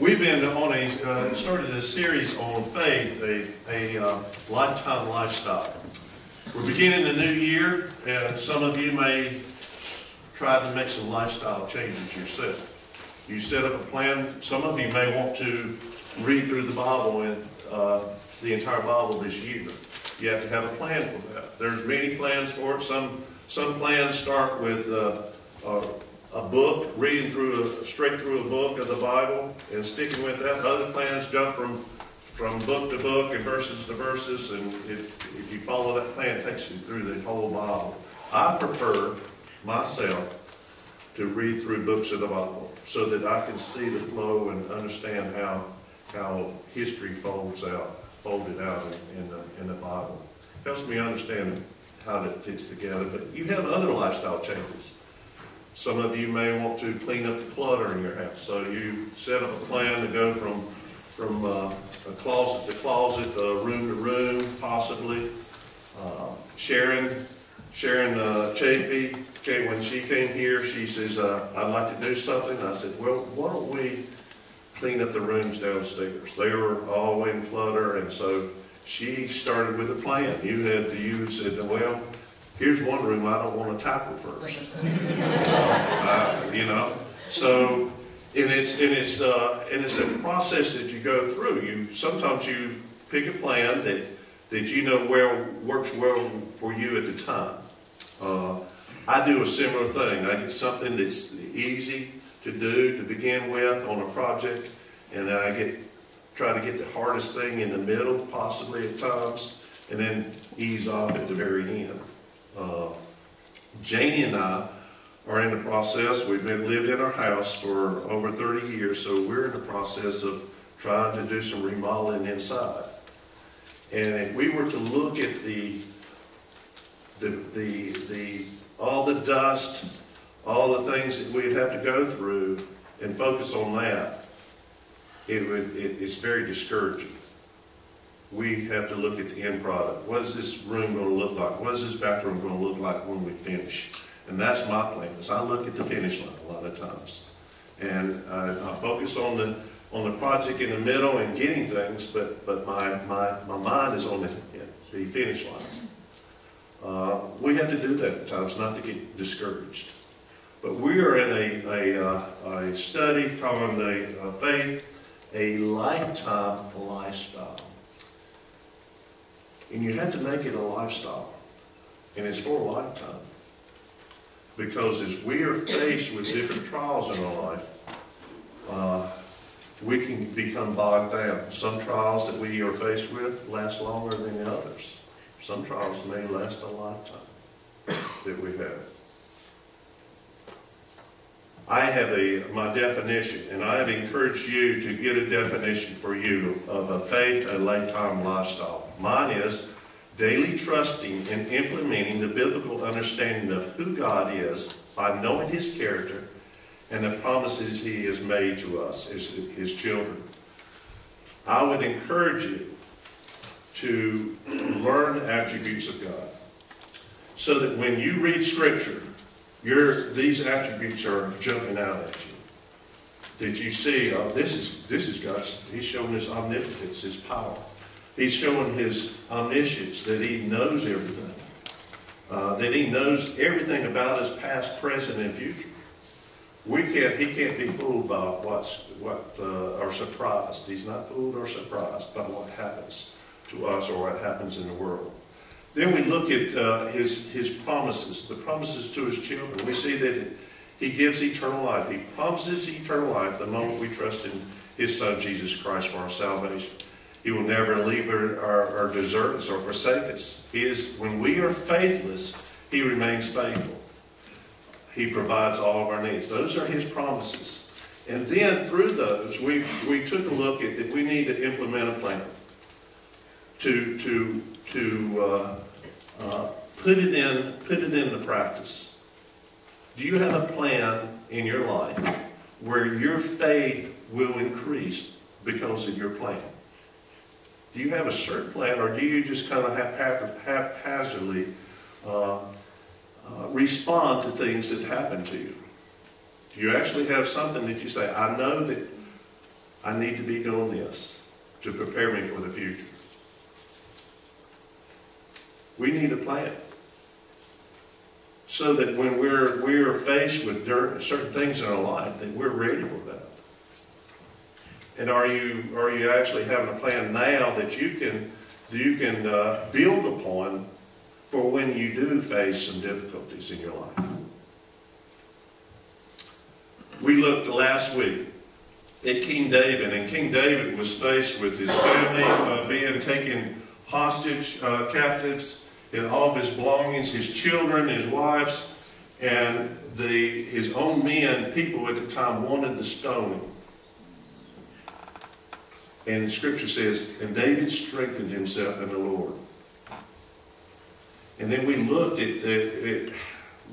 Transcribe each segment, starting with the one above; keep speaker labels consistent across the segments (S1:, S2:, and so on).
S1: We've been on a, uh, started a series on faith, a, a uh, lifetime lifestyle. We're beginning the new year, and some of you may try to make some lifestyle changes yourself. You set up a plan, some of you may want to read through the Bible and uh, the entire Bible this year. You have to have a plan for that. There's many plans for it. Some, some plans start with uh, uh, a book, reading through a, straight through a book of the Bible and sticking with that. Other plans jump from from book to book and verses to verses, and if, if you follow that plan, it takes you through the whole Bible. I prefer myself to read through books of the Bible so that I can see the flow and understand how how history folds out, folded out in, in the in the Bible. Helps me understand how that fits together. But you have other lifestyle changes. Some of you may want to clean up the clutter in your house. So you set up a plan to go from, from uh, a closet to closet, uh, room to room, possibly. Uh, Sharon, Sharon uh, Chafee, when she came here, she says, uh, I'd like to do something. I said, well, why don't we clean up the rooms downstairs? They were all in clutter, and so she started with a plan. You had to, you said, well, here's one room I don't want to tackle first. uh, you know, so and it's and it's uh, and it's a process that you go through. You sometimes you pick a plan that that you know well works well for you at the time. Uh, I do a similar thing. I get something that's easy to do to begin with on a project, and then I get try to get the hardest thing in the middle, possibly at times, and then ease off at the very end. Uh, Janie and I are in the process, we've been lived in our house for over 30 years, so we're in the process of trying to do some remodeling inside. And if we were to look at the, the, the, the, all the dust, all the things that we'd have to go through and focus on that, it would, it, it's very discouraging we have to look at the end product. What is this room going to look like? What is this bathroom going to look like when we finish? And that's my plan, is I look at the finish line a lot of times. And I, I focus on the on the project in the middle and getting things, but, but my, my, my mind is on the, the finish line. Uh, we have to do that at times, not to get discouraged. But we are in a, a, uh, a study called a, a faith, a lifetime lifestyle. And you have to make it a lifestyle. And it's for a lifetime. Because as we are faced with different trials in our life, uh, we can become bogged down. Some trials that we are faced with last longer than others. Some trials may last a lifetime that we have. I have a my definition, and I have encouraged you to get a definition for you of a faith a lifetime lifestyle. Mine is daily trusting and implementing the biblical understanding of who God is by knowing His character and the promises He has made to us as His children. I would encourage you to learn attributes of God so that when you read Scripture, your, these attributes are jumping out at you. Did you see, uh, this is this is God's, he's showing his omnipotence, his power. He's showing his omniscience, that he knows everything. Uh, that he knows everything about us past, present, and future. We can't, he can't be fooled by what's, what, uh, or surprised. He's not fooled or surprised by what happens to us or what happens in the world. Then we look at uh, his, his promises, the promises to his children. We see that he gives eternal life. He promises eternal life the moment we trust in his son, Jesus Christ, for our salvation. He will never leave or, or, or desert us or forsake us. He is, when we are faithless, he remains faithful. He provides all of our needs. Those are his promises. And then through those, we, we took a look at that we need to implement a plan to, to, to uh, uh, put it in, put it into practice. Do you have a plan in your life where your faith will increase because of your plan? Do you have a certain plan, or do you just kind of haphazardly uh, uh, respond to things that happen to you? Do you actually have something that you say, I know that I need to be doing this to prepare me for the future. We need a plan. So that when we're, we're faced with certain things in our life, that we're ready for that. And are you, are you actually having a plan now that you can, you can uh, build upon for when you do face some difficulties in your life? We looked last week at King David, and King David was faced with his family uh, being taken hostage, uh, captives, and all of his belongings, his children, his wives, and the, his own men, people at the time, wanted to stone him. And Scripture says, and David strengthened himself in the Lord. And then we looked at, at, at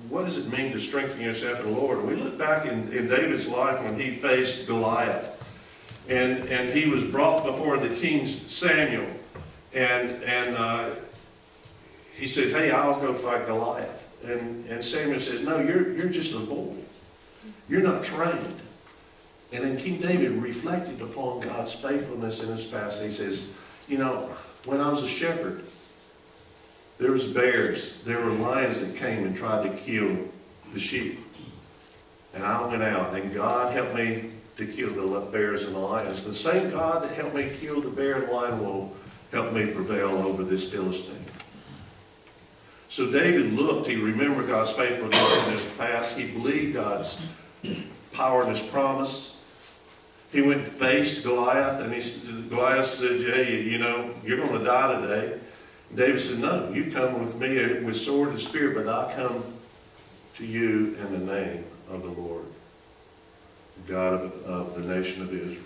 S1: what does it mean to strengthen yourself in the Lord? We look back in, in David's life when he faced Goliath. And, and he was brought before the king Samuel. And, and uh, he says, hey, I'll go fight Goliath. And, and Samuel says, no, you're, you're just a boy. You're not trained. And then King David reflected upon God's faithfulness in his past. He says, you know, when I was a shepherd, there was bears, there were lions that came and tried to kill the sheep. And I went out, and God helped me to kill the bears and the lions. The same God that helped me kill the bear and lion will help me prevail over this Philistine. So David looked, he remembered God's faithfulness in his past. He believed God's power and his promise. He went and faced Goliath, and he, Goliath said, hey, you know, you're going to die today. David said, no, you come with me with sword and spear, but I come to you in the name of the Lord, God of, of the nation of Israel.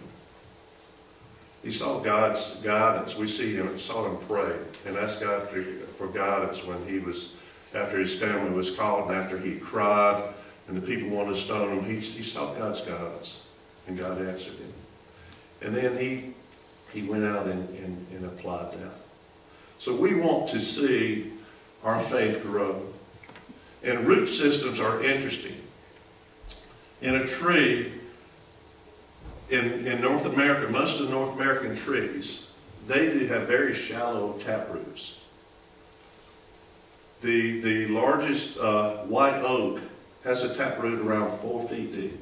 S1: He saw God's guidance. We see him, saw him pray and ask God for, for guidance when he was, after his family was called and after he cried and the people wanted to stone him, he, he sought God's guidance and God answered him. And then he, he went out and, and, and applied that. So we want to see our faith grow. And root systems are interesting. In a tree, in, in North America, most of the North American trees, they do have very shallow tap roots. The, the largest uh, white oak has a tap root around four feet deep.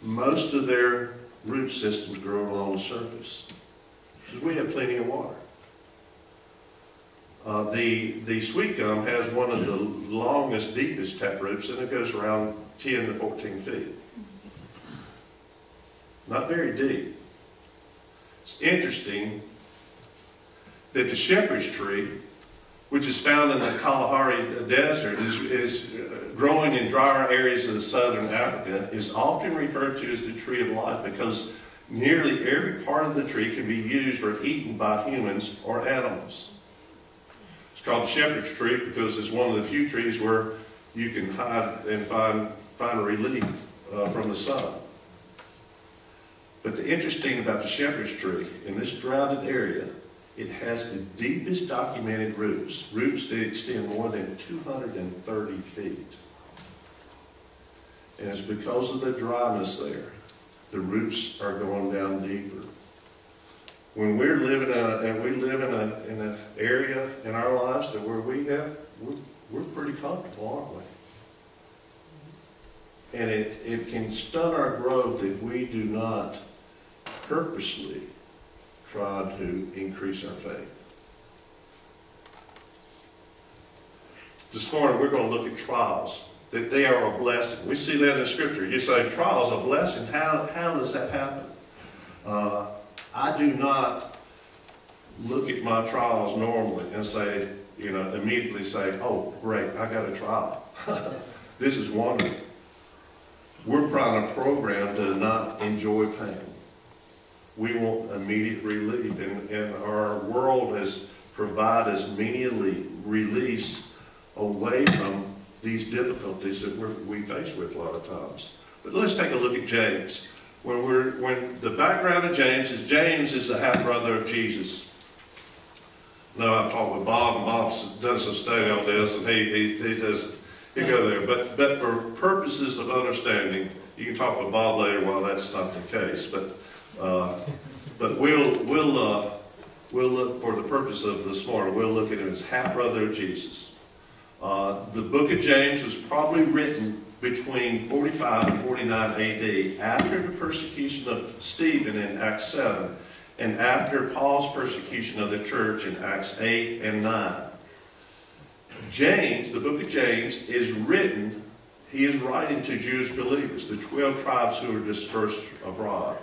S1: Most of their root systems grow along the surface because we have plenty of water. Uh, the, the sweet gum has one of the longest, deepest tap roots, and it goes around 10 to 14 feet. Not very deep. It's interesting that the shepherd's tree, which is found in the Kalahari Desert, is, is uh, growing in drier areas of southern Africa, is often referred to as the tree of life because nearly every part of the tree can be used or eaten by humans or animals. It's called shepherd's tree because it's one of the few trees where you can hide and find, find relief uh, from the sun. But the interesting about the shepherd's tree, in this droughted area, it has the deepest documented roots, roots that extend more than 230 feet. And it's because of the dryness there, the roots are going down deeper when we're living in a, and we live in in an area in our lives that where we have we're, we're pretty comfortable, aren't we? And it, it can stun our growth if we do not purposely try to increase our faith. This morning we're going to look at trials. That they are a blessing. We see that in Scripture. You say trials a blessing. How, how does that happen? Uh, I do not look at my trials normally and say, you know, immediately say, oh, great, I got a trial. this is wonderful. We're trying to program to not enjoy pain. We want immediate relief, and, and our world has provided us immediately release away from these difficulties that we're, we face with a lot of times. But let's take a look at James when we're when the background of James is James is the half brother of Jesus. Now I've talked with Bob, and Bob's done some study on this, and he he, he does he go there. But but for purposes of understanding, you can talk with Bob later while that's not the case. But Uh, But we'll, we'll, uh, we'll look, for the purpose of this morning, we'll look at him as half-brother of Jesus. Uh, The book of James was probably written between 45 and 49 AD, after the persecution of Stephen in Acts 7, and after Paul's persecution of the church in Acts 8 and 9. James, the book of James, is written, he is writing to Jewish believers, the 12 tribes who are dispersed abroad.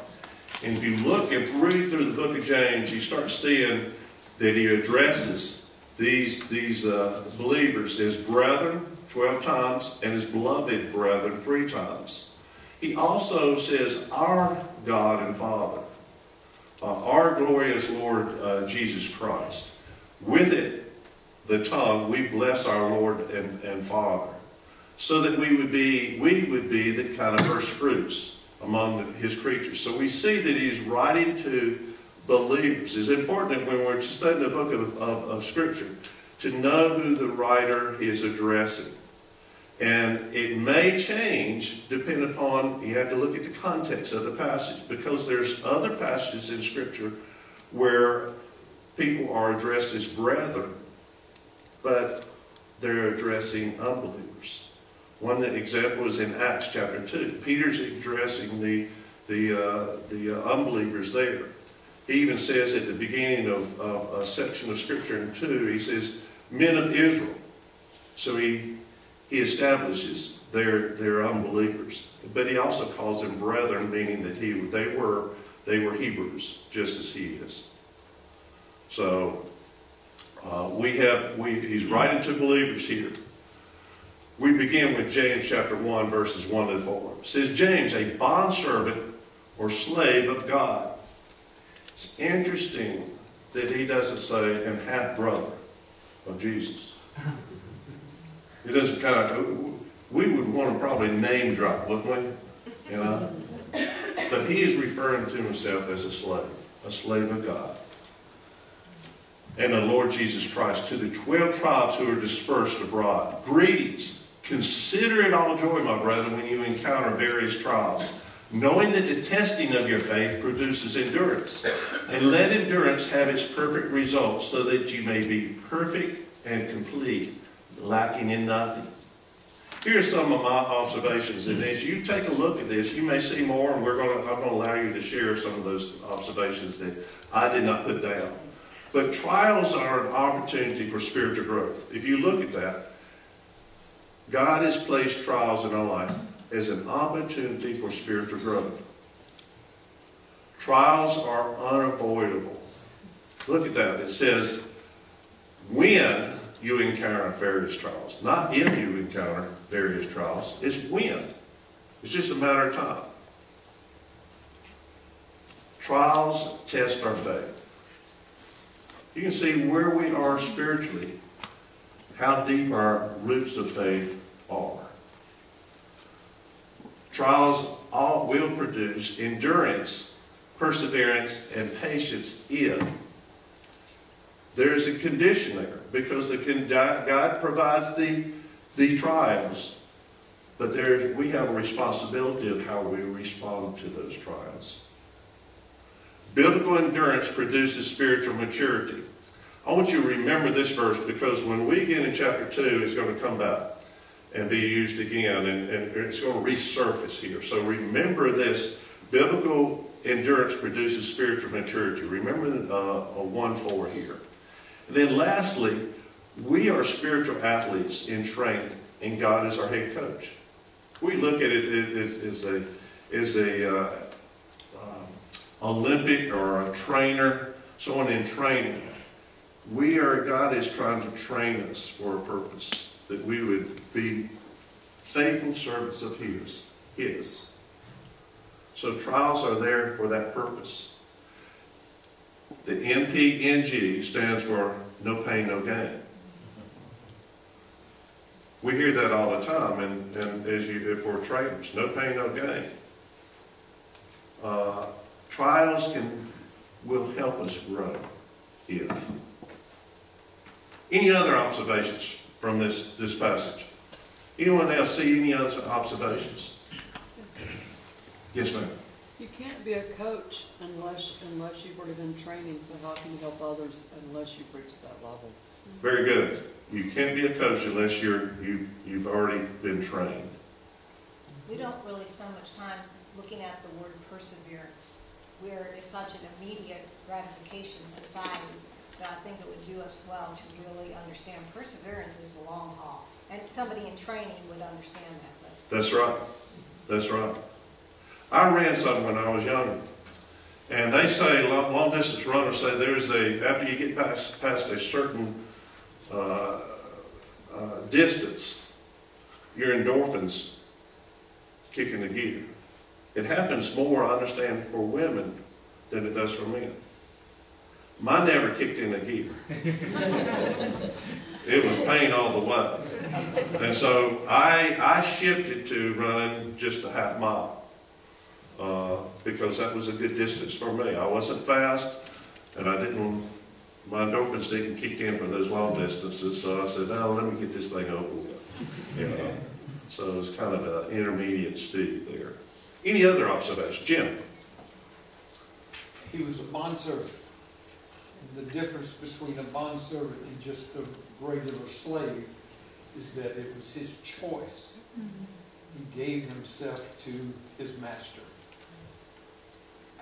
S1: And if you look and read through the book of James, you start seeing that he addresses these, these uh, believers as brethren 12 times and his beloved brethren three times. He also says, our God and Father, uh, our glorious Lord uh, Jesus Christ. With it, the tongue, we bless our Lord and, and Father, so that we would be, we would be the kind of first fruits among his creatures. So we see that he's writing to believers. It's important when we're studying the book of, of, of Scripture to know who the writer is addressing. And it may change depending upon, you have to look at the context of the passage because there's other passages in Scripture where people are addressed as brethren, but they're addressing unbelievers. One example is in Acts chapter 2. Peter's addressing the, the, uh, the uh, unbelievers there. He even says at the beginning of, of a section of Scripture in 2, he says, men of Israel. So he he establishes their, their unbelievers. But he also calls them brethren, meaning that he, they, were, they were Hebrews, just as he is. So uh, we have, we, he's writing to believers here. We begin with James chapter 1, verses 1 to 4. It says, James, a bondservant or slave of God. It's interesting that he doesn't say, and half brother of Jesus. It doesn't kind of, uh, we would want to probably name drop, wouldn't we? You know? But he is referring to himself as a slave, a slave of God. And the Lord Jesus Christ to the 12 tribes who are dispersed abroad. Greetings. Consider it all joy, my brethren, when you encounter various trials, knowing that the testing of your faith produces endurance. And let endurance have its perfect result, so that you may be perfect and complete, lacking in nothing. Here are some of my observations, and as you take a look at this, you may see more, and we're going to, I'm going to allow you to share some of those observations that I did not put down. But trials are an opportunity for spiritual growth. If you look at that, God has placed trials in our life as an opportunity for spiritual growth. Trials are unavoidable. Look at that. It says, when you encounter various trials. Not if you encounter various trials, it's when. It's just a matter of time. Trials test our faith. You can see where we are spiritually, how deep our roots of faith are. Trials all will produce endurance, perseverance, and patience if there is a condition there because the, God provides the, the trials, but there, we have a responsibility of how we respond to those trials. Biblical endurance produces spiritual maturity. I want you to remember this verse because when we get in chapter 2, it's going to come back and be used again, and, and it's going to resurface here. So remember this. Biblical endurance produces spiritual maturity. Remember uh, a 1-4 here. And then lastly, we are spiritual athletes in training, and God is our head coach. We look at it as a, as a uh, uh, Olympic or a trainer, someone in training. We are, God is trying to train us for a purpose, that we would be faithful servants of His. His. So trials are there for that purpose. The NPNG stands for no pain, no gain. We hear that all the time, and, and as you, we're traders, no pain, no gain. Uh, trials can will help us grow if. Any other observations from this, this passage? Anyone else see any other observations? Yes, ma'am.
S2: You can't be a coach unless, unless you've already been training, so how can you help others unless you've reached that level?
S1: Very good. You can't be a coach unless you're, you've, you've already been trained.
S3: We don't really spend much time looking at the word perseverance. We're in such an immediate gratification society, so I think it would do us well to really understand perseverance is the long haul. And somebody in training would understand that, but
S1: That's right. That's right. I ran some when I was younger. And they say, long, distance runners say there's a, after you get past, past a certain, uh, uh, distance, your endorphins kick into gear. It happens more, I understand, for women than it does for men. Mine never kicked into gear. It was pain all the way. And so I, I shifted to running just a half mile, uh, because that was a good distance for me. I wasn't fast, and I didn't, my endorphins didn't kick in for those long distances, so I said, oh, let me get this thing over with, you know. So it was kind of an intermediate speed there. Any other observations? Jim?
S4: He was a bond servant. the difference between a bond servant and just a regular slave is that it was his choice. Mm-hmm. He gave himself to his master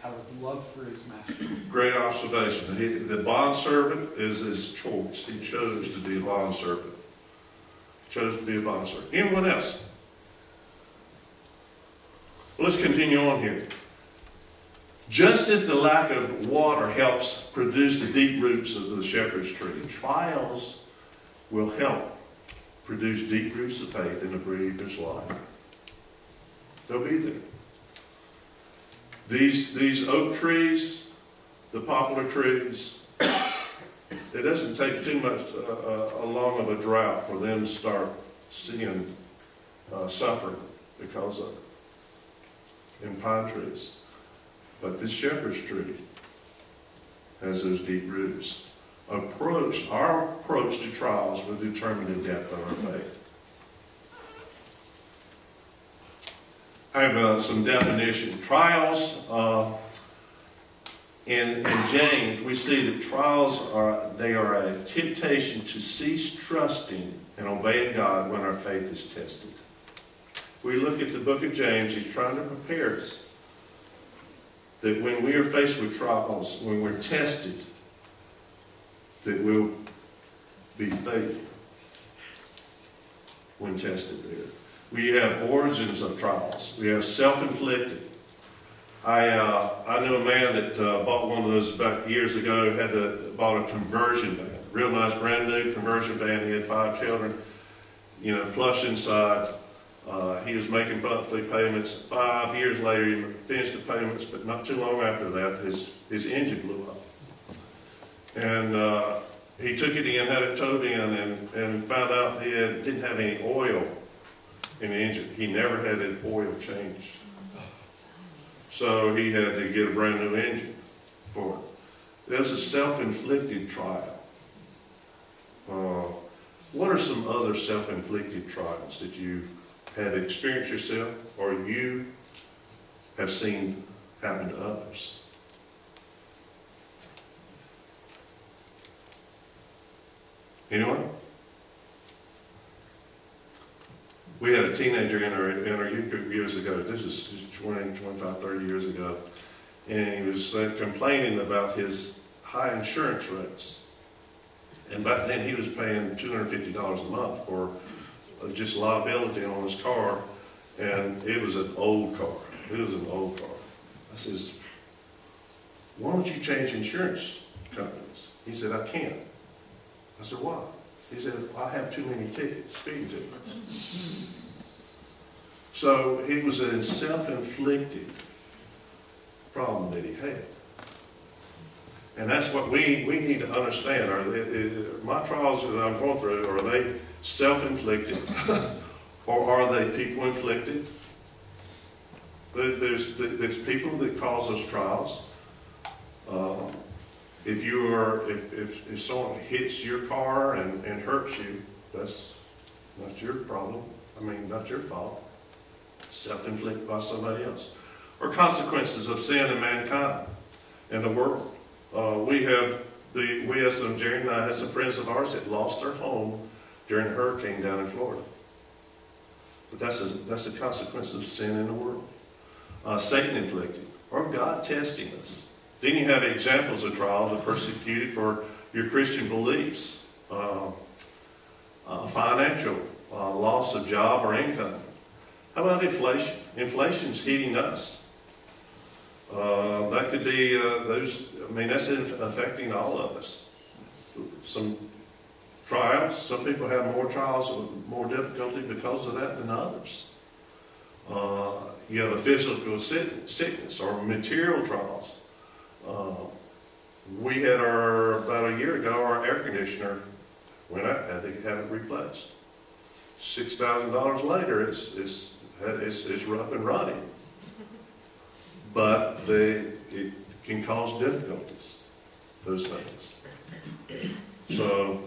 S4: out of love for his master.
S1: Great observation. He, the bondservant is his choice. He chose to be a bondservant. Chose to be a bondservant. Anyone else? Let's continue on here. Just as the lack of water helps produce the deep roots of the shepherd's tree, trials will help produce deep roots of faith in a believer's life. They'll be there. These, these oak trees, the poplar trees, it doesn't take too much, uh, uh, of a drought for them to start seeing uh, suffering because of it. In pine trees. But this shepherd's tree has those deep roots. Approach, our approach to trials will determine the depth of our faith. I have uh, some definition. Trials, uh, in, in James, we see that trials are, they are a temptation to cease trusting and obeying God when our faith is tested. We look at the book of James, he's trying to prepare us that when we are faced with trials, when we're tested, that we'll be faithful when tested there. We have origins of trials. We have self-inflicted. I, uh, I knew a man that uh, bought one of those about years ago, had the, bought a conversion van, real nice brand new conversion van. He had five children, you know, plush inside. Uh, he was making monthly payments. Five years later, he finished the payments, but not too long after that, his, his engine blew up. And uh, he took it in, had it towed in, and, and found out he had, didn't have any oil in the engine. He never had an oil changed. So he had to get a brand new engine for it. Was a self-inflicted trial. Uh, what are some other self-inflicted trials that you have experienced yourself or you have seen happen to others? Anyone? We had a teenager in our, in our youth group years ago, this is just 20, 25, 30 years ago, and he was uh, complaining about his high insurance rates. And back then, he was paying $250 a month for uh, just liability on his car, and it was an old car. It was an old car. I says, why don't you change insurance companies? He said, I can't. I said, why? He said, I have too many tickets, speeding tickets. So it was a self-inflicted problem that he had. And that's what we, we need to understand. Are they, uh, my trials that I'm going through, are they self-inflicted or are they people-inflicted? There's, there's people that cause us trials. Uh, If you are, if, if, if someone hits your car and, and hurts you, that's not your problem. I mean, not your fault. Self-inflicted by somebody else. or consequences of sin in mankind and the world. Uh, we have the we have some Jerry and I had some friends of ours that lost their home during a hurricane down in Florida. But that's a that's a consequence of sin in the world. Uh, Satan inflicted or God testing us. Then you have examples of trial to persecuted for your Christian beliefs, uh, uh, financial uh, loss of job or income. How about inflation? Inflation's hitting us. Uh, that could be uh, those. I mean, that's affecting all of us. Some trials. Some people have more trials and more difficulty because of that than others. Uh, you have a physical sick- sickness or material trials. Uh, we had our about a year ago our air conditioner went out, had to have it replaced. Six thousand dollars later, it's it's it's, it's up and running but they, it can cause difficulties, those things. So,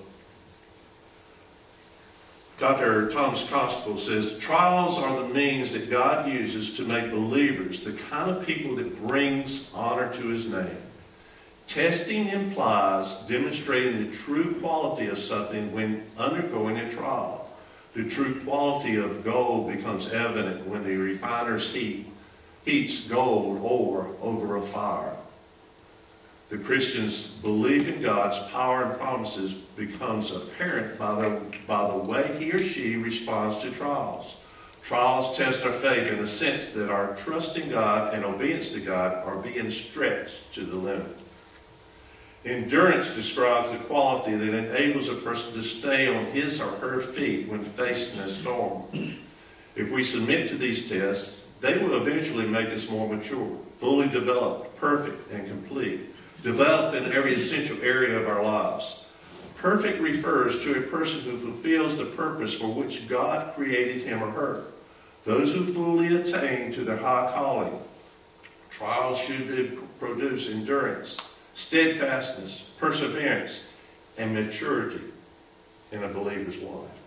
S1: Dr. Thomas Constable says, trials are the means that God uses to make believers the kind of people that brings honor to his name. Testing implies demonstrating the true quality of something when undergoing a trial. The true quality of gold becomes evident when the refiner's heat heats gold ore over a fire. The Christian's belief in God's power and promises becomes apparent by the, by the way he or she responds to trials. Trials test our faith in the sense that our trust in God and obedience to God are being stretched to the limit. Endurance describes the quality that enables a person to stay on his or her feet when facing a storm. If we submit to these tests, they will eventually make us more mature, fully developed, perfect, and complete, developed in every essential area of our lives. Perfect refers to a person who fulfills the purpose for which God created him or her. Those who fully attain to their high calling. Trials should produce endurance, steadfastness, perseverance, and maturity in a believer's life.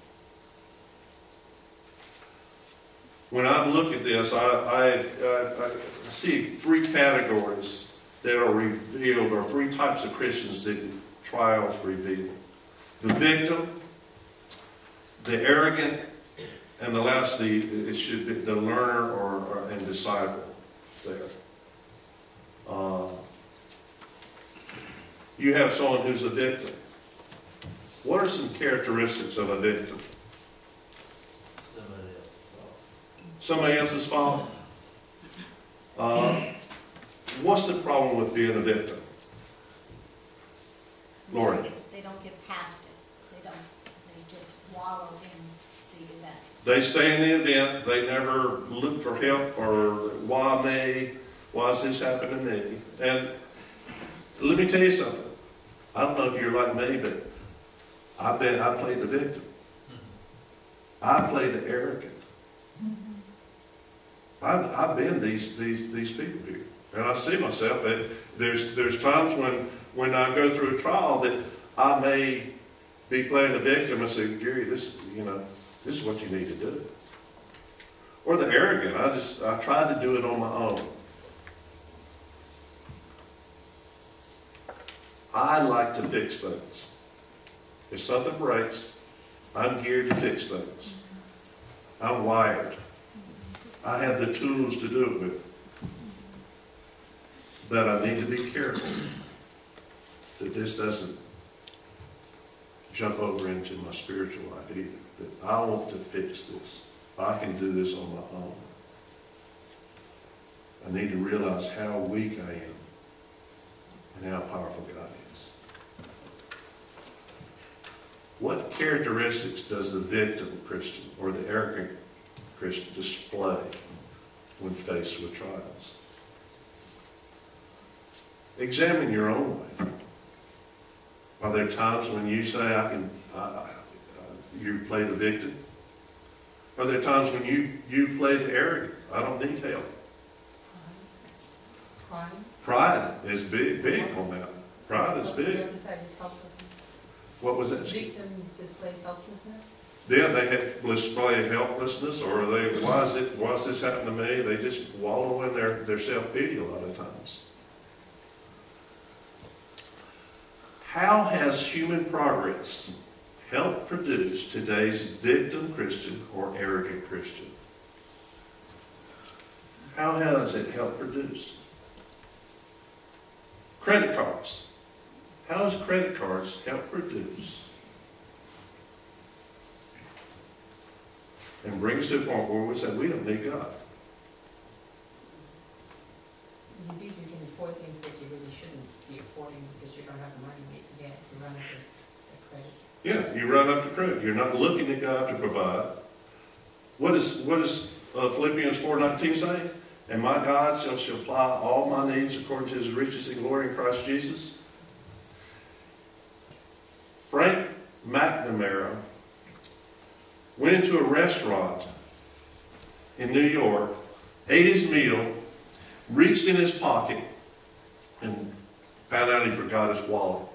S1: when I look at this, I, I, I, I, see three categories that are revealed, are three types of Christians that trials reveal. The victim, the arrogant, and the last, the, it should be the learner or, or and disciple there. Uh, you have someone who's a victim. What are some characteristics of a victim? somebody else's fault. Uh, what's the problem with being a victim? Lori?
S3: They don't get past it. They don't, they just wallow in the event.
S1: They stay in the event. They never look for help or why me? Why is this happening to me? And let me tell you something. I don't know if you're like me, but I bet I played the victim. I played the arrogant. Mm-hmm. I've, I've been these, these, these people here. And I see myself, and there's, there's times when, when I go through a trial that I may be playing the victim and say, Gary, this, you know, this is what you need to do. Or the arrogant, I just, I tried to do it on my own. I like to fix things. If something breaks, I'm geared to fix things. I'm wired. I have the tools to do it with. But I need to be careful that this doesn't jump over into my spiritual life either. That I want to fix this. I can do this on my own. I need to realize how weak I am and how powerful God is. What characteristics does the victim Christian or the arrogant Christian display when faced with trials. Examine your own life. Are there times when you say, I can, uh, you play the victim? Are there times when you, you play the arrogant? I don't need help.
S5: Pride.
S1: Pride is big, big on that. Pride is big.
S5: The other side is helplessness.
S1: What was that?
S5: Victim displays helplessness.
S1: Yeah, they have this probably helplessness, or they, why is it, why is this happening to me? They just wallow in their, their self-pity a lot of times. How has human progress helped produce today's victim Christian or arrogant Christian? How has it helped produce? Credit cards. How does credit cards help produce? And bring us to a point where we say, we don't need God.
S5: You you can afford things that you really shouldn't be affording because you don't have the money yet, you run into the credit.
S1: Yeah, you run up to credit. You're not looking at God to provide. What is, what does uh, Philippians 4.19 say? And my God shall supply all my needs according to his riches and glory in Christ Jesus. Frank McNamara went into a restaurant in New York, ate his meal, reached in his pocket, and found out he forgot his wallet.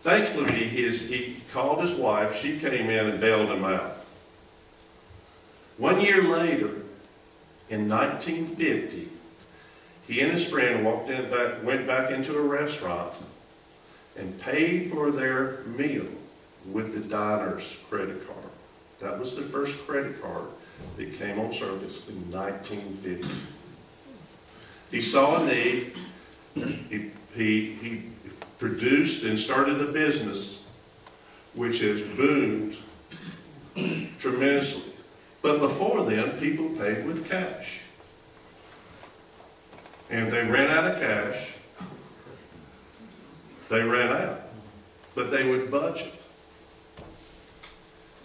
S1: Thankfully, his, he called his wife, she came in and bailed him out. One year later, in 1950, he and his friend walked in back, went back into a restaurant and paid for their meal with the diner's credit card. That was the first credit card that came on service in 1950. He saw a need. He, he, he produced and started a business which has boomed tremendously. But before then, people paid with cash. And they ran out of cash, they ran out. But they would budget.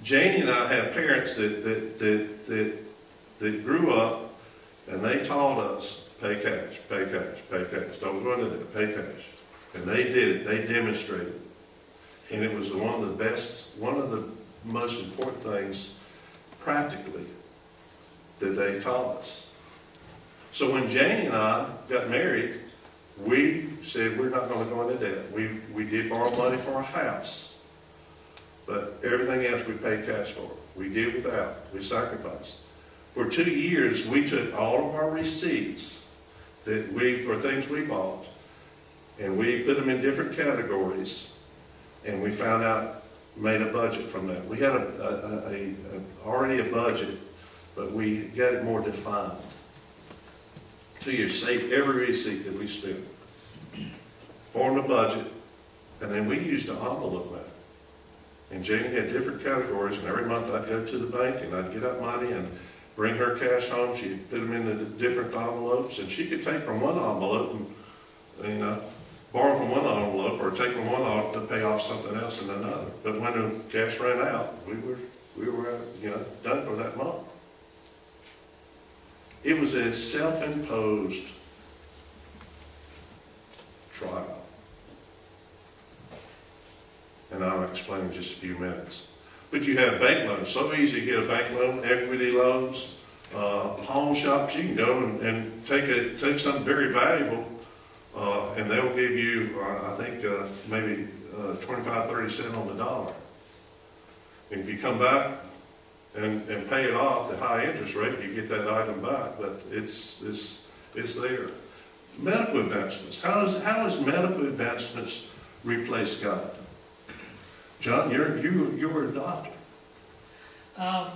S1: Janie and I have parents that, that, that, that, that grew up and they taught us, pay cash, pay cash, pay cash. Don't go into that, pay cash. And they did it, they demonstrated. And it was one of the best, one of the most important things practically that they taught us. So when Janie and I got married, we said we're not going to go into debt. We, we did borrow money for a house, but everything else we paid cash for. We did without. We sacrificed. For two years, we took all of our receipts that we, for things we bought, and we put them in different categories, and we found out, made a budget from that. We had a, a, a, a already a budget, but we got it more defined. Two years, saved every receipt that we spent, formed a budget, and then we used an envelope method. And Janie had different categories, and every month I'd go to the bank and I'd get up money and bring her cash home. She'd put them in the different envelopes, and she could take from one envelope and, you know, borrow from one envelope or take from one envelope to pay off something else in another. But when the cash ran out, we were, we were, uh, you know, done for that month. It was a self-imposed trial. And I'll explain in just a few minutes. But you have bank loans, so easy to get a bank loan, equity loans, uh, pawn shops, you can go and, and take a, take something very valuable, uh, and they'll give you, uh, I think, uh, maybe, uh, 25, 30 cents on the dollar. And if you come back and, and pay it off, the high interest rate, you get that item back, but it's, it's, it's there. Medical advancements, how does, how has medical advancements replaced God? John, you're, you, you were a doctor.
S6: Um,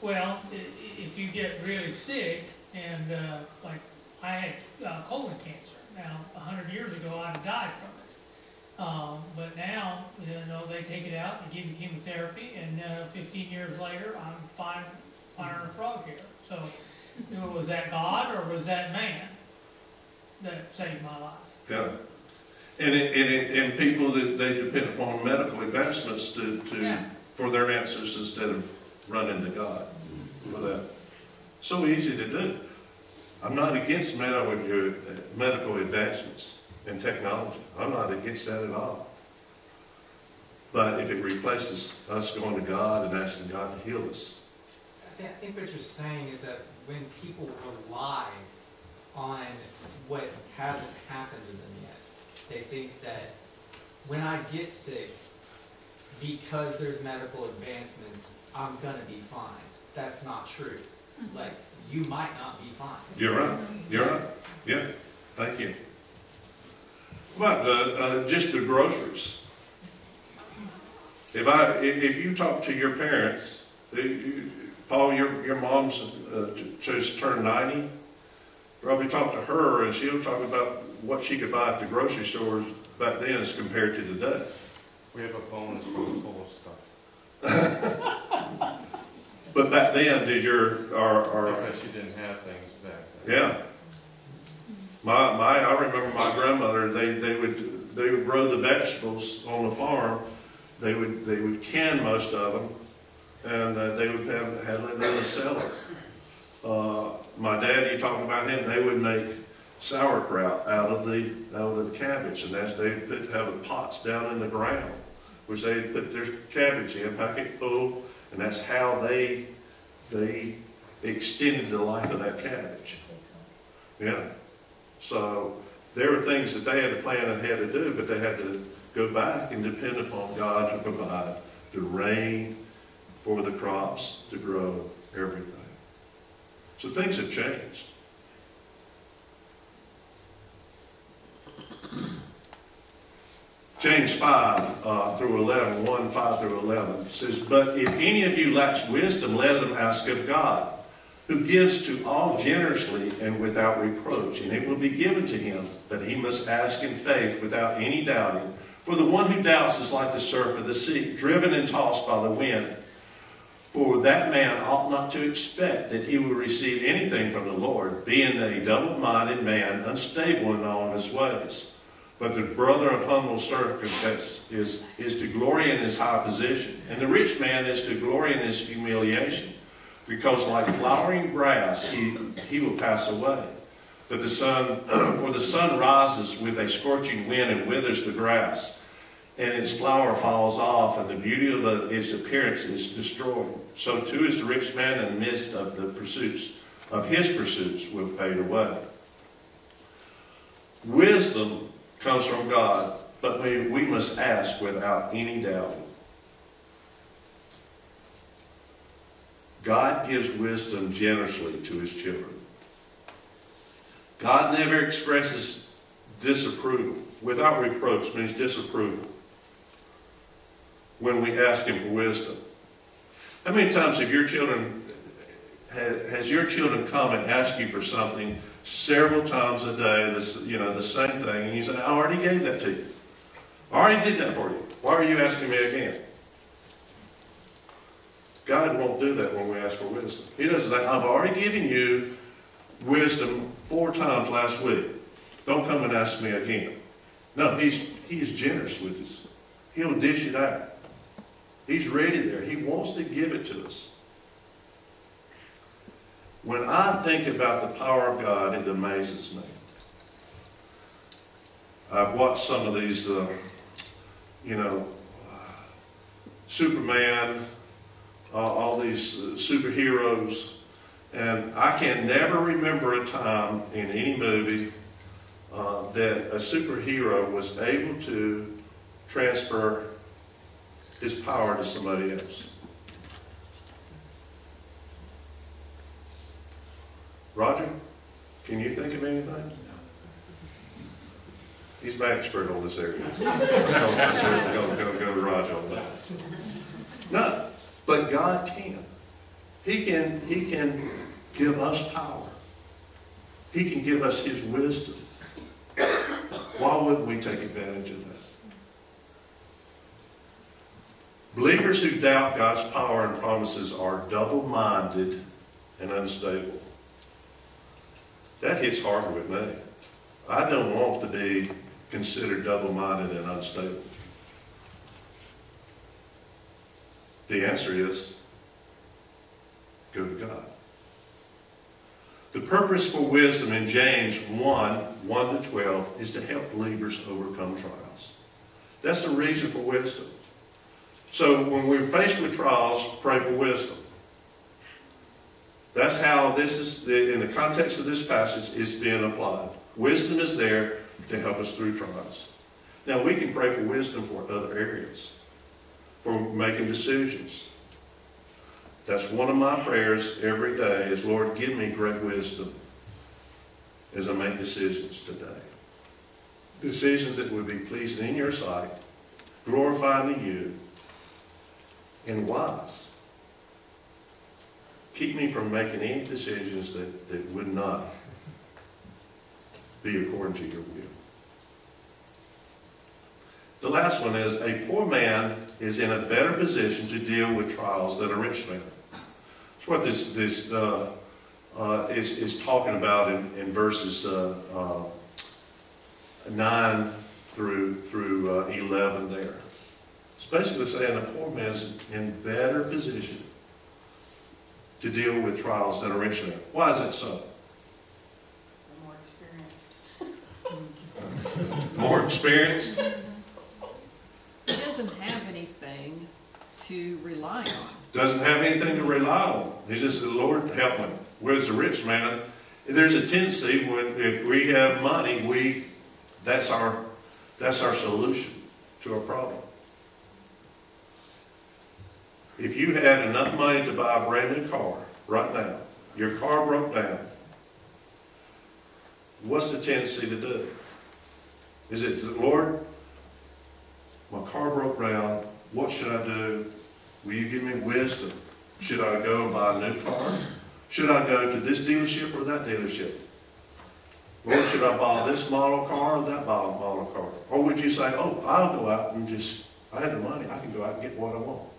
S6: well, if you get really sick, and, uh, like, I had uh, colon cancer. Now, a hundred years ago, I'd have died from it. Um, but now, you know, they take it out, and give you chemotherapy, and, uh, fifteen years later, I'm fine, finer a frog here. So, was that God, or was that man that saved my life?
S1: Yeah. And it, and it, and people that they depend upon medical advancements to, to,
S6: Yeah.
S1: for their answers instead of running to God for that. So easy to do. I'm not against medical, uh, medical advancements and technology. I'm not against that at all. But if it replaces us going to God and asking God to heal us,
S7: I think, I think what you're saying is that when people rely on what hasn't happened to them yet, they think that when I get sick, because there's medical advancements, I'm gonna be fine. That's not true. Like, you might not be fine.
S1: You're right, you're right, yeah, thank you. But, uh, uh, just the groceries. If I, if, if you talk to your parents, you- you- Paul, your, your mom's, uh, just turned ninety, probably talk to her and she'll talk about what she could buy at the grocery stores back then as compared to today.
S8: We have a bonus full of stuff,
S1: But back then, did your, our, our,
S8: because you didn't have things back then.
S1: Yeah. My, my, I remember my grandmother, they, they would, they would grow the vegetables on the farm. They would, they would can most of them, and uh, they would have, have it in the cellar. Uh, my dad, you talking about him, they would make sauerkraut out of the, out of the cabbage, and that's, they put, have the pots down in the ground, which they put their cabbage in, packet full, and that's how they, they extended the life of that cabbage. Yeah. So there were things that they had to plan and ahead to do, but they had to go back and depend upon God to provide the rain for the crops to grow, everything. So things have changed. James 5 uh, through 11, 1, 5 through 11 says, But if any of you lacks wisdom, let him ask of God, who gives to all generously and without reproach, and it will be given to him. But he must ask in faith without any doubting. For the one who doubts is like the surf of the sea, driven and tossed by the wind. For that man ought not to expect that he will receive anything from the Lord, being a double-minded man, unstable in all his ways. But the brother of humble circumstance is, is to glory in his high position, and the rich man is to glory in his humiliation, because like flowering grass he, he will pass away. But the sun, for the sun rises with a scorching wind and withers the grass, and its flower falls off, and the beauty of the- its appearance is destroyed. So too is the rich man in the midst of the pursuits of his pursuits will fade away. Wisdom comes from God, but we, we must ask without any doubt. God gives wisdom generously to his children. God never expresses disapproval. Without reproach means disapproval when we ask him for wisdom. How many times have your children, has your children come and ask you for something several times a day, this, you know, the same thing, and you say, I already gave that to you. I already did that for you. Why are you asking me again? God won't do that when we ask for wisdom. He doesn't say, I've already given you wisdom four times last week. Don't come and ask me again. No, he's, he is generous with us. He'll dish it out. He's ready there. He wants to give it to us. When I think about the power of God, it amazes me. I've watched some of these, uh, you know, Superman, uh, all these uh, superheroes, and I can never remember a time in any movie uh, that a superhero was able to transfer his power to somebody else. Roger, can you think of anything? He's my expert on this area. Go, go, go, go to Roger on that. No, but God can. He can, he can give us power. He can give us his wisdom. Why wouldn't we take advantage of that? Believers who doubt God's power and promises are double-minded and unstable. That hits hard with me. I don't want to be considered double-minded and unstable. The answer is, go to God. The purpose for wisdom in James 1, 1 to 12 is to help believers overcome trials. That's the reason for wisdom. So when we're faced with trials, pray for wisdom. That's how this is, in the context of this passage, is being applied. Wisdom is there to help us through trials. Now, we can pray for wisdom for other areas. for making decisions. That's one of my prayers every day is, Lord, give me great wisdom as I make decisions today. Decisions that would be pleasing in your sight, glorifying to you, and wise. Keep me from making any decisions that, that would not be according to your will. The last one is a poor man is in a better position to deal with trials than a rich man. That's what this, this uh, uh, is, is talking about in, in verses uh, uh, 9 through, through uh, 11 there. It's basically saying a poor man's in better position to deal with trials that are rich. Why is it so?
S2: I'm more experienced.
S1: More experienced?
S2: He doesn't have anything to rely on.
S1: doesn't have anything to rely on. He just, Lord, help me. Whereas the rich man, there's a tendency when, if we have money, we, that's our, that's our solution to a problem. If you had enough money to buy a brand new car right now, your car broke down, what's the tendency to do? Is it, Lord, my car broke down, what should I do? Will you give me wisdom? Should I go and buy a new car? Should I go to this dealership or that dealership? Lord, should I buy this model car or that model car? Or would you say, oh, I'll go out and just, I have the money, I can go out and get what I want?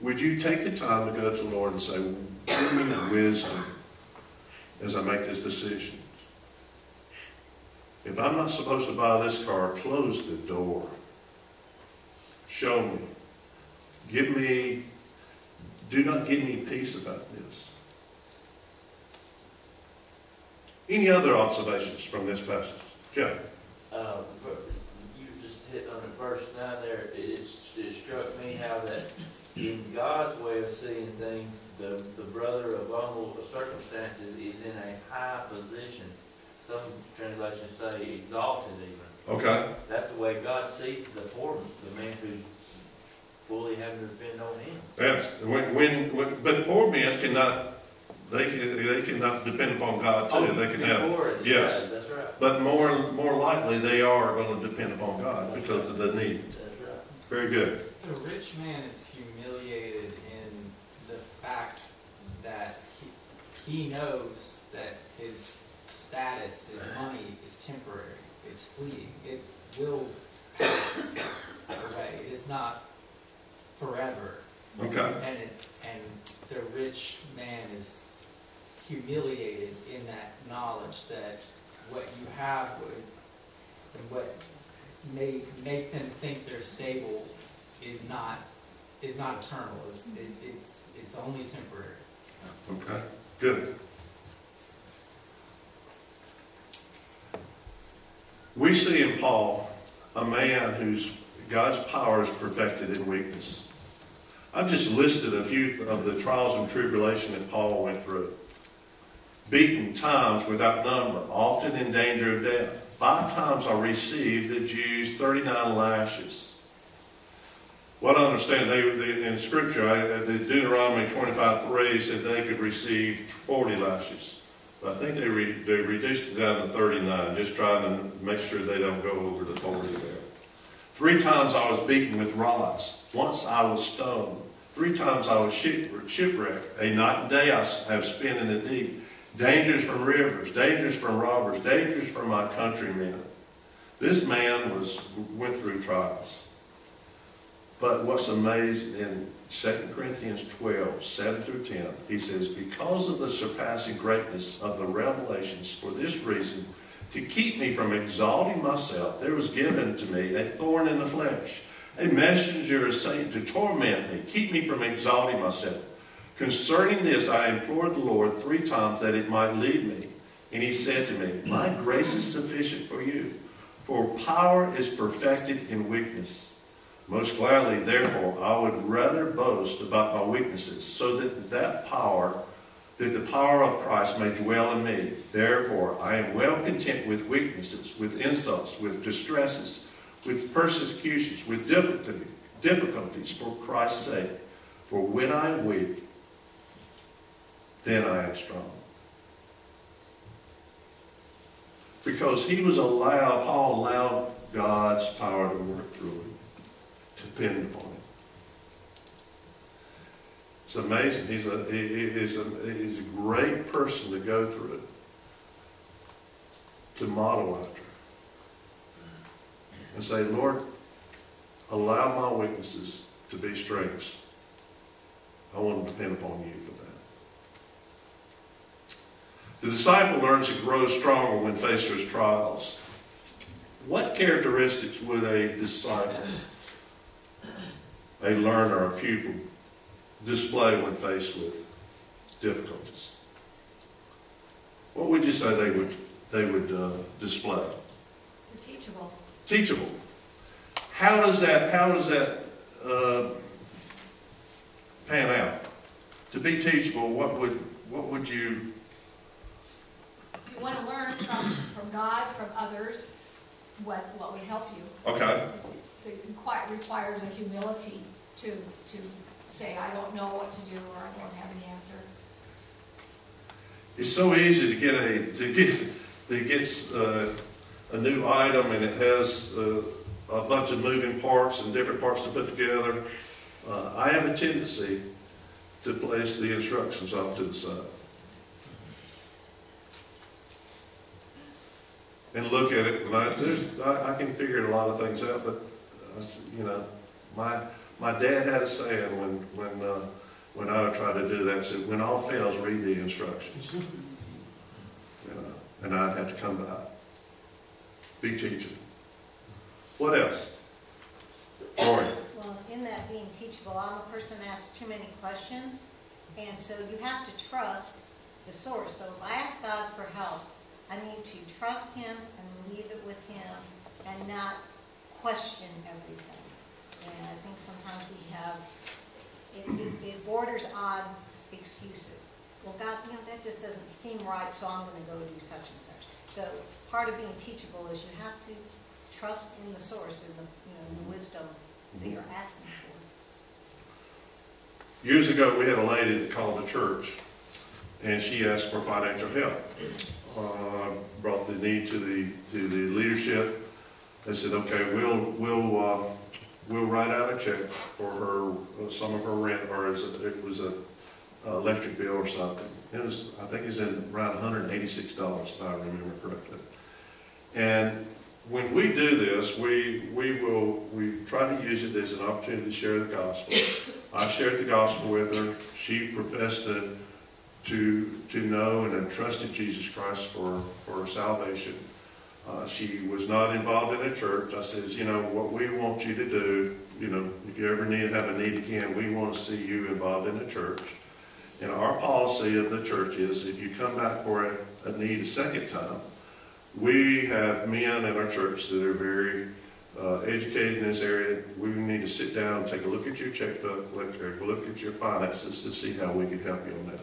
S1: Would you take the time to go to the Lord and say, give me wisdom as I make this decision? If I'm not supposed to buy this car, close the door. Show me. Give me, do not give me peace about this. Any other observations from this passage? Jeff?
S9: Uh, you just hit on the verse nine there, it, it struck me how that in God's way of seeing things, the, the brother of humble circumstances is in a high position. Some translations say exalted even.
S1: Okay.
S9: That's the way God sees the poor, the man who's fully having to depend on him.
S1: Yes. When, when, when- but poor men cannot, they can, they cannot depend upon God too. Oh, they can have,
S9: Poor,
S1: yes.
S9: yeah, That's right,
S1: but more, more likely they are going to depend upon God because of the need.
S9: that's right.
S1: Very good.
S7: The rich man is humiliated in the fact that he, he knows that his status, his money is temporary. It's fleeting. It will pass away. It's not forever.
S1: Okay.
S7: And it, and the rich man is humiliated in that knowledge that what you have would, and what may make them think they're stable is not, is not eternal. It's, it, it's, it's only temporary.
S1: Okay. Good. We see in Paul a man whose God's power is perfected in weakness. I've just listed a few of the trials and tribulation that Paul went through. Beaten times without number, often in danger of death. Five times I received the Jews 39 lashes. What I understand, they, they, in Scripture, I, uh, the Deuteronomy 25:3 said they could receive 40 lashes. But I think they, re, they reduced it down to 39, just trying to make sure they don't go over the 40 there. Three times I was beaten with rods. Once I was stoned. Three times I was shipwrecked. A night and day I have spent in the deep. Dangers from rivers, dangers from robbers, dangers from my countrymen. This man was went through trials. But what's amazing in 2 Corinthians 12, 7 through 10, he says, Because of the surpassing greatness of the revelations, for this reason, to keep me from exalting myself, there was given to me a thorn in the flesh, a messenger of Satan to torment me, keep me from exalting myself. Concerning this, I implored the Lord three times that it might lead me. And he said to me, My grace is sufficient for you, for power is perfected in weakness. Most gladly, therefore, I would rather boast about my weaknesses, so that that power, that the power of Christ may dwell in me. Therefore, I am well content with weaknesses, with insults, with distresses, with persecutions, with difficulties for Christ's sake. For when I am weak, then I am strong. Because he was allowed, Paul allowed God's power to work through him, depend upon him. It's amazing. He's a, he, he is a, he's a great person to go through, it, to model after. And say, Lord, allow my weaknesses to be strengths. I want to depend upon you for that. The disciple learns to grow stronger when faced with trials. What characteristics would a disciple, a learner, a pupil, display when faced with difficulties? What would you say they would, they would uh, display?
S5: They're teachable.
S1: Teachable. How does that, how does that uh, pan out? To be teachable, what would, what would you,
S10: You want to learn from, from God, from others, what, what would help you.
S1: okay,
S10: It requi- requires a humility to, to say, I don't know what to do, or I don't have an answer.
S1: it's so easy to get a, to get, to get uh, a new item and it has uh, a bunch of moving parts and different parts to put together. Uh, I have a tendency to place the instructions off to the side. And look at it, and I, I, I can figure a lot of things out, but, uh, s- you know, my, my dad had a saying when, when, uh, when I would try to do that, said, when all fails, read the instructions. You know, and I'd have to come back. Be teaching. What else? Lori?
S3: Well, in that being teachable, I'm a person that asks too many questions, and so you have to trust the source. So if I ask God for help, I need to trust Him and leave it with Him and not question everything. And I think sometimes we have, it, it- borders on excuses. Well, God, you know, that just doesn't seem right, so I'm gonna go do such and such. So part of being teachable is you have to trust in the source, in the, you know, the wisdom that you're asking for.
S1: Years ago, we had a lady that called the church, and she asked for financial help. Uh, Brought the need to the, to the leadership. They said, okay, we'll, we'll, uh, we'll write out a check for her, uh, some of her rent, or it, was a electric bill or something. It was, I think it was in around hundred and eighty-six dollars, if I remember correctly. And when we do this, we, we will, we try to use it as an opportunity to share the gospel. I shared the gospel with her. She professed to, to, to know and have trusted Jesus Christ for, for salvation. Uh, she was not involved in a church. I says, you know, what we want you to do, you know, if you ever need, have a need again, we want to see you involved in a church. And our policy of the church is if you come back for a, a need a second time, we have men in our church that are very uh, educated in this area. We need to sit down, take a look at your checkbook, look, look at your finances to see how we can help you on that.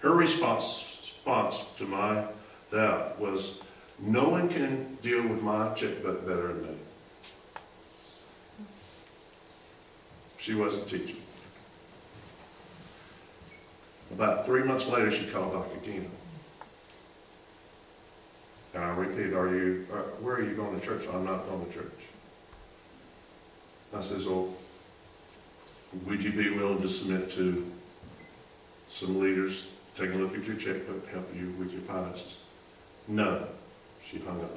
S1: Her response, response to my that was, no one can deal with my checkbook better than me. She wasn't teaching. About three months later, she called Dr. Keenan. And I repeated, are you, uh, where are you going to church? I'm not going to church. I says, well, would you be willing to submit to some leaders, take a look at your checkbook, help you with your finances? No, she hung up.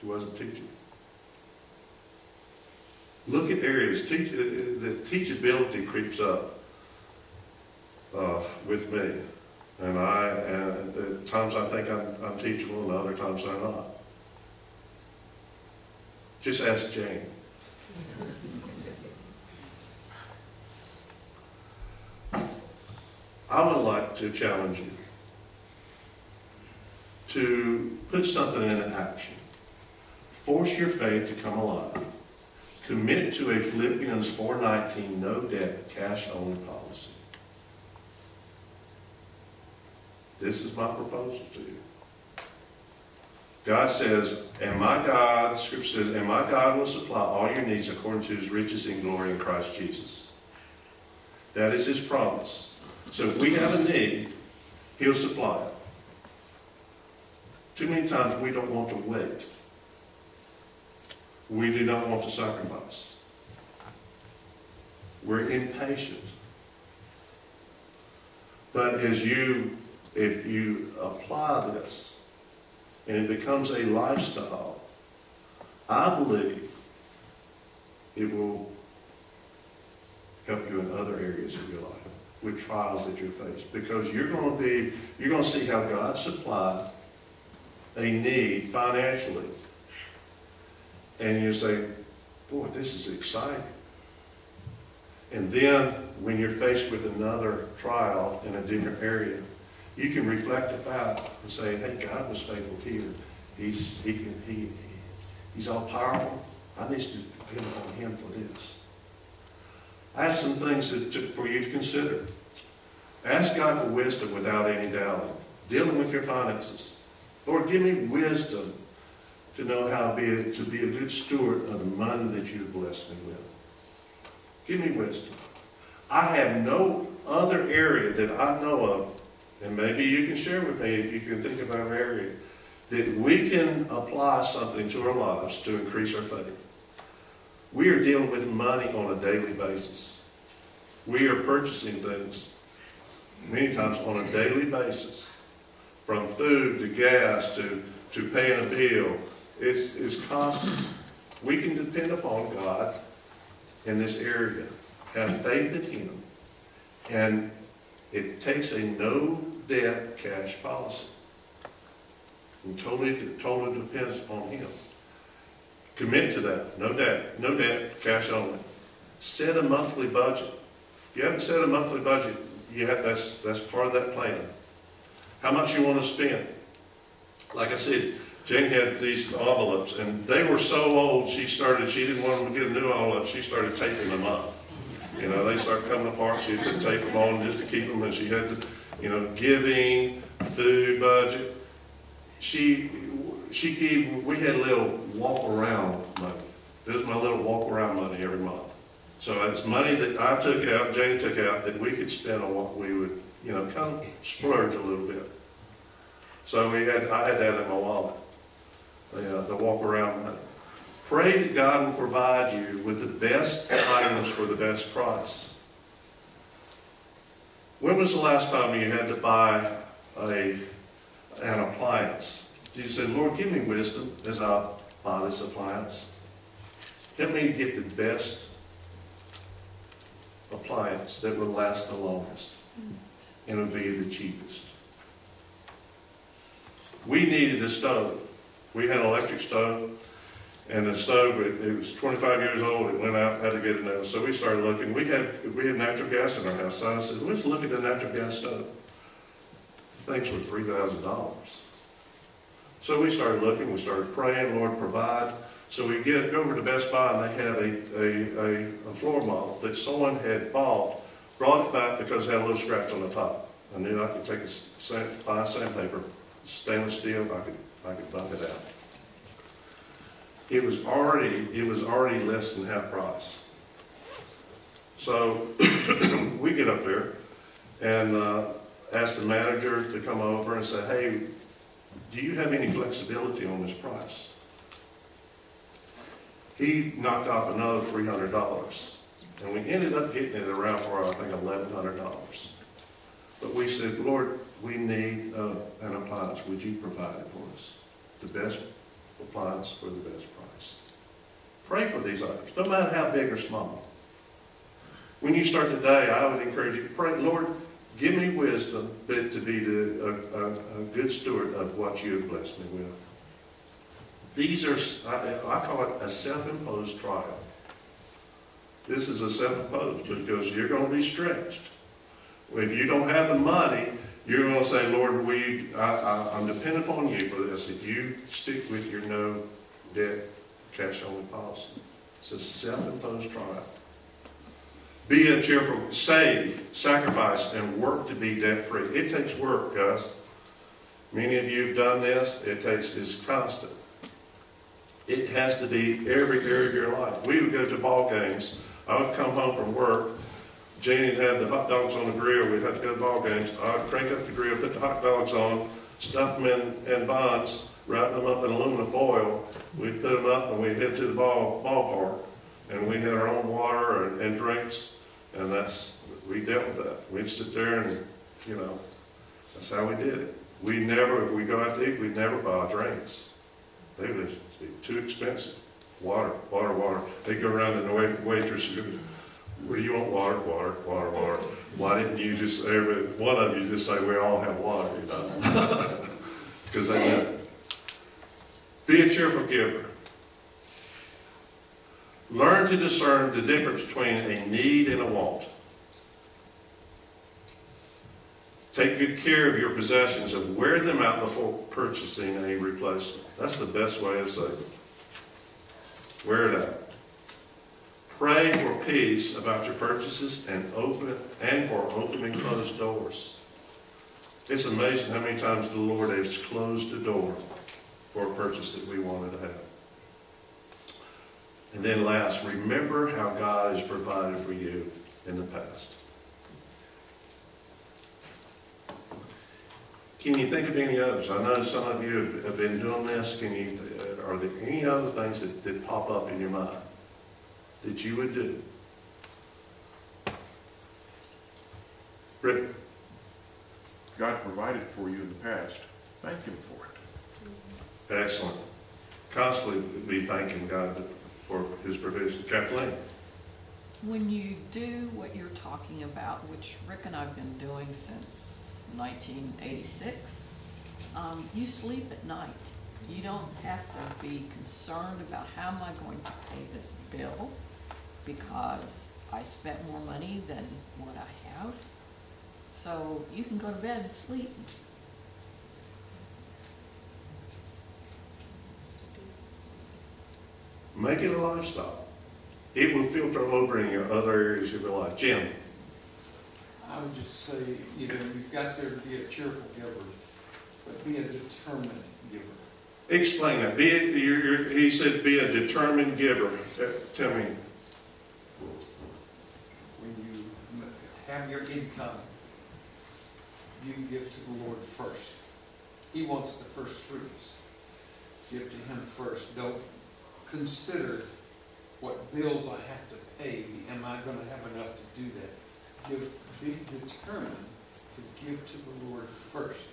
S1: She wasn't teaching. Look at areas, teach, uh, the teachability creeps up uh, with me. And I, and at times I think I'm, I'm teachable and other times I'm not. Just ask Jane. I would like to challenge you to put something into action. Force your faith to come alive. Commit to a Philippians 4.19 no debt, cash only policy. This is my proposal to you. God says, and my God, Scripture says, and my God will supply all your needs according to his riches in glory in Christ Jesus. That is his promise. So if we have a need, he'll supply it. Too many times we don't want to wait. We do not want to sacrifice. We're impatient. But as you, if you apply this, and it becomes a lifestyle, I believe it will help you in other areas of your life with trials that you face. Because you're going to be, you're going to see how God supplied a need financially. And you say, boy, this is exciting. And then when you're faced with another trial in a different area, you can reflect about and say, hey, God was faithful here. He's, he can, he, he's all powerful. I need to depend on him for this. I have some things that, to, for you to consider. Ask God for wisdom without any doubting. Dealing with your finances. Lord, give me wisdom to know how to be a, to be a good steward of the money that you've blessed me with. Give me wisdom. I have no other area that I know of, and maybe you can share with me if you can think of an area, that we can apply something to our lives to increase our faith. We are dealing with money on a daily basis. We are purchasing things many times on a daily basis, from food to gas to, to paying a bill. It's, it's constant. We can depend upon God in this area, have faith in Him, and it takes a no debt cash policy. And totally, totally depends upon Him. Commit to that. No debt, no debt, cash only. Set a monthly budget. If you haven't set a monthly budget, you have, that's, that's part of that plan. How much you want to spend. Like I said, Jane had these envelopes, and they were so old, she started, she didn't want them to get a new envelope, she started taping them up. You know, they started coming apart, she to tape them on just to keep them, and she had to, you know, giving, food budget. She, she gave, we had a little walk around money. This is my little walk around money every month. So it's money that I took out, Janie took out, that we could spend on what we would, you know, kind of splurge a little bit. So we had, I had that in my wallet, the, uh, the walk around money. Pray that God will provide you with the best items for the best price. When was the last time you had to buy a, an appliance? You said, Lord, give me wisdom as I buy this appliance. Help me to get the best appliance that will last the longest and will be the cheapest. We needed a stove. We had an electric stove, and the stove, it, it was 25 years old, it went out, had to get it now. So we started looking. We had, we had natural gas in our house. So I said, let's look at the natural gas stove. Things were $3,000. So we started looking, we started praying, Lord, provide. So we get, go over to Best Buy, and they have a, a, a, a floor model that someone had bought, brought it back because it had a little scratch on the top. I knew I could take a sand, fine sandpaper, stainless steel, I could, I could bump it out. It was already, it was already less than half price. So we get up there and uh, ask the manager to come over and say, hey, do you have any flexibility on this price? He knocked off another three hundred dollars, and we ended up getting it around for, I think, eleven hundred dollars. But we said, Lord, we need uh, an appliance, would you provide it for us? The best appliance for the best price. Pray for these items, no matter how big or small. When you start today, I would encourage you to pray, Lord, give me wisdom to be the, a, a, a good steward of what you have blessed me with. These are, I, I call it a self-imposed trial. This is a self-imposed because you're going to be stretched. If you don't have the money, you're going to say, Lord, we, I, I'm dependent upon you for this. If you stick with your no debt, cash only policy. It's a self-imposed trial. Be a cheerful, save, sacrifice, and work to be debt-free. It takes work, Gus. Many of you have done this, it takes, it's constant. It has to be every area of your life. We would go to ball games, I would come home from work, Janie would have the hot dogs on the grill, we'd have to go to ball games, I'd crank up the grill, put the hot dogs on, stuff them in, in buns, wrap them up in aluminum foil, we'd put them up and we'd head to the ball, ballpark. And we had our own water and, and drinks, and that's, we dealt with that. We'd sit there and, you know, that's how we did it. We never, if we go out to eat, we'd never buy drinks. They was too expensive. Water, water, water. They'd go around and the wait- waitress would do you want? Water, water, water, water. Why didn't you just, every, one of you just say, we all have water, you know? Because they knew. Be a cheerful giver. Learn to discern the difference between a need and a want. Take good care of your possessions and wear them out before purchasing a replacement. That's the best way of saving. Wear it out. Pray for peace about your purchases and open and for open and closed doors. It's amazing how many times the Lord has closed a door for a purchase that we wanted to have. And then last, remember how God has provided for you in the past. Can you think of any others? I know some of you have- have been doing this. Can you, uh, are there any other things that, that pop up in your mind that you would do? Rick?
S11: God provided for you in the past. Thank Him for it.
S1: Excellent. Constantly be thanking God for his provision. Kathleen?
S2: When you do what you're talking about, which Rick and I've been doing since nineteen eighty-six, um, you sleep at night. You don't have to be concerned about how am I going to pay this bill because I spent more money than what I have. So you can go to bed and sleep.
S1: Make it a lifestyle. It will filter over in your other areas of your life. Jim?
S4: I would just say, you know, you've got there to be a cheerful giver, but be a determined giver.
S1: Explain that. Be, a- you're, you're, he said be a determined giver. Tell me.
S4: When you have your income, you give to the Lord first. He wants the first fruits. Give to Him first. Don't consider what bills I have to pay. Am I gonna have enough to do that? Give, be determined to give to the Lord first.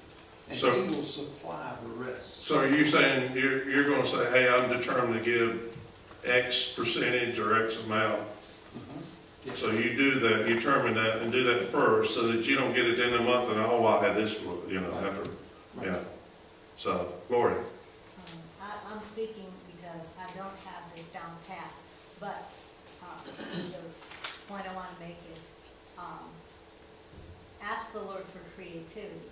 S4: And
S1: So-
S4: He will supply the rest.
S1: So are you saying, you're, you're gonna say, hey, I'm determined to give X percentage or X amount?
S4: Yes.
S1: So you do that, you determine that and do that first so that you don't get it in a month and, oh, I had this, you know, after, yeah. So, Gloria?
S3: Um, I, I'm speaking because I don't have this down pat, but, uh, the point I wanna make is, um, ask the Lord for creativity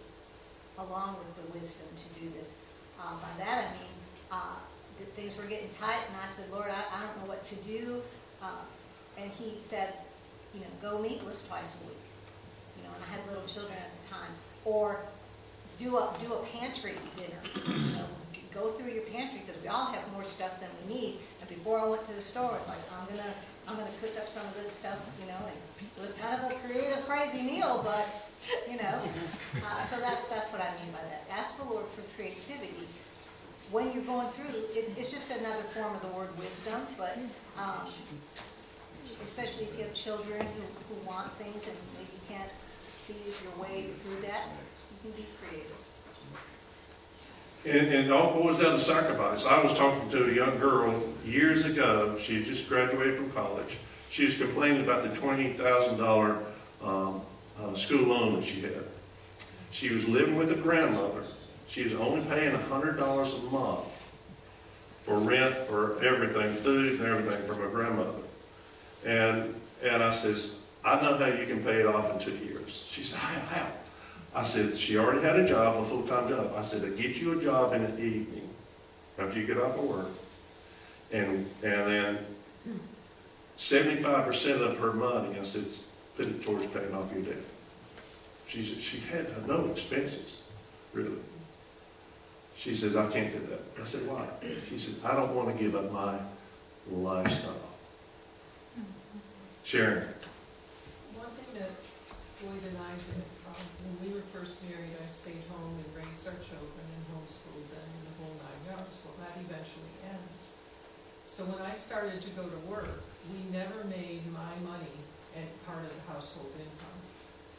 S3: along with the wisdom to do this. Uh, by that I mean, uh, that things were getting tight and I said, Lord, I, I don't know what to do. Uh, and he said, you know, go meatless twice a week. You know, and I had little children at the time. Or do a, do a pantry dinner, you know, go through your pantry, because we all have more stuff than we need. And before I went to the store, like, I'm gonna, I'm gonna cook up some of this stuff, you know, and it was kind of a creative, crazy meal, but, you know. Uh, so that, that's what I mean by that. Ask the Lord for creativity. When you're going through, it, it's just another form of the word wisdom, but, um, especially if you have children who, who want things and maybe can't see your way through that, you can be creative.
S1: And, and all boils down to sacrifice. I was talking to a young girl years ago, she had just graduated from college. She was complaining about the twenty thousand dollar, um, uh, school loan that she had. She was living with a grandmother. She was only paying a hundred dollars a month for rent, for everything, food and everything from her grandmother. And, and I says, I know how you can pay it off in two years. She said, how, how? I said, she already had a job, a full-time job. I said, I get you a job in the evening, after you get off of work. And, and then seventy-five percent of her money, I said, put it towards paying off your debt. She said, she had no expenses, really. She says, I can't do that. I said, why? She said, I don't want to give up my lifestyle. Sharon,
S12: One thing that Floyd and I did, um, when we were first married, I stayed home and raised our children and homeschooled them and the whole nine yards. Well, that eventually ends. So when I started to go to work, we never made my money and part of the household income.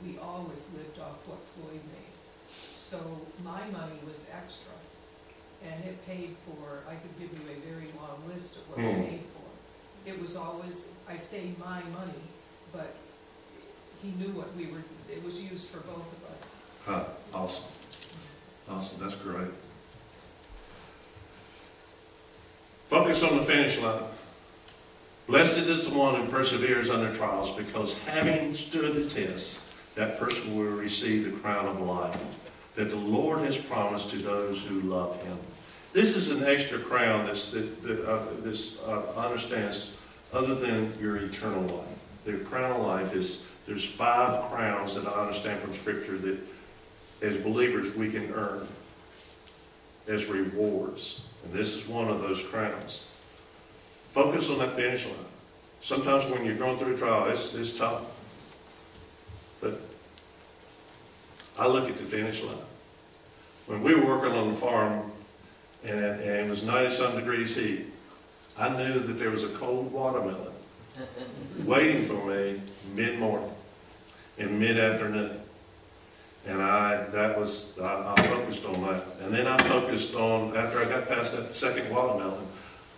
S12: We always lived off what Floyd made. So my money was extra. And it paid for, I could give you a very long list of what it
S1: Hmm.
S12: paid for. It was always, I say my money, but he knew what we were, it was used for both of us.
S1: huh, awesome. Awesome, that's great. Focus on the finish line. Blessed is the one who perseveres under trials, because having stood the test, that person will receive the crown of life that the Lord has promised to those who love him. This is an extra crown that's, that, that, uh, this, uh, understands, other than your eternal life. The crown of life is, there's five crowns that I understand from scripture that as believers we can earn as rewards. And this is one of those crowns. Focus on that finish line. Sometimes when you're going through a trial, it's, it's tough. But I look at the finish line. When we were working on the farm and, and it was 90-some degrees heat, I knew that there was a cold watermelon waiting for me mid-morning and mid-afternoon. And I, that was, I, I focused on that. And then I focused on, after I got past that second watermelon,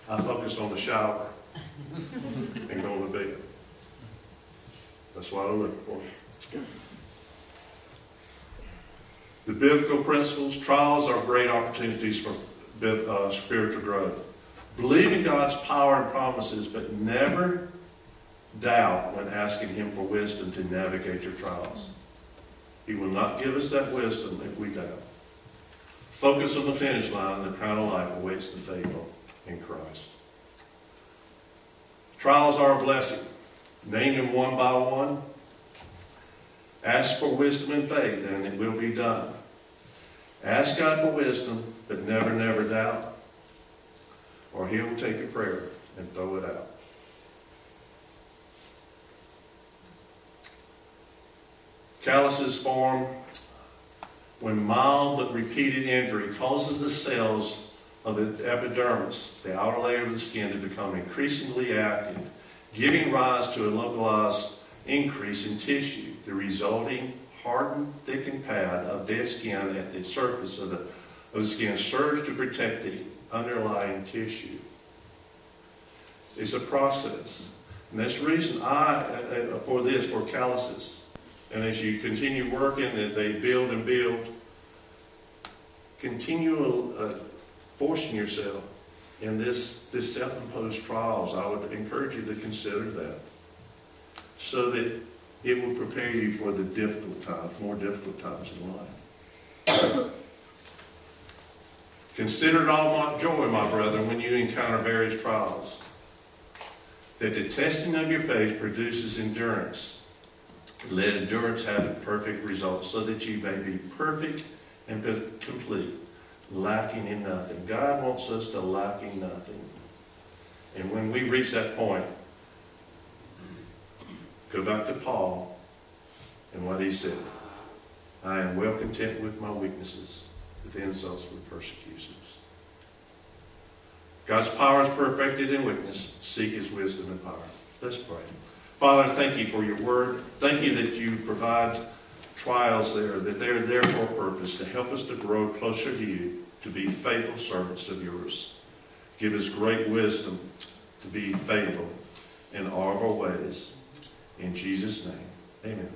S1: I focused on the shower and going to bed. That's what I look for. The biblical principles, trials are great opportunities for uh, spiritual growth. Believe in God's power and promises, but never doubt when asking Him for wisdom to navigate your trials. He will not give us that wisdom if we doubt. Focus on the finish line, the crown of life awaits the faithful in Christ. Trials are a blessing. Name them one by one. Ask for wisdom and faith, and it will be done. Ask God for wisdom, but never, never doubt, or He'll take a prayer and throw it out. Calluses form when mild but repeated injury causes the cells of the epidermis, the outer layer of the skin, to become increasingly active, giving rise to a localized increase in tissue. The resulting hardened, thickened pad of dead skin at the surface of the, of the skin serves to protect the underlying tissue. It's a process. And that's the reason I, uh, uh, for this, for calluses. And as you continue working, they build and build, continue uh, forcing yourself in this, this self-imposed trials. I would encourage you to consider that so that it will prepare you for the difficult times, more difficult times in life. Consider it all my joy, my brother, when you encounter various trials, that the testing of your faith produces endurance. Let endurance have a perfect result, so that you may be perfect and complete, lacking in nothing. God wants us to lack in nothing. And when we reach that point, go back to Paul and what he said. I am well content with my weaknesses, with insults, with persecutions. God's power is perfected in weakness. Seek his wisdom and power. Let's pray. Father, thank you for your word. Thank you that you provide trials there, that they're there for a purpose, to help us to grow closer to you, to be faithful servants of yours. Give us great wisdom to be faithful in all of our ways. In Jesus' name, amen.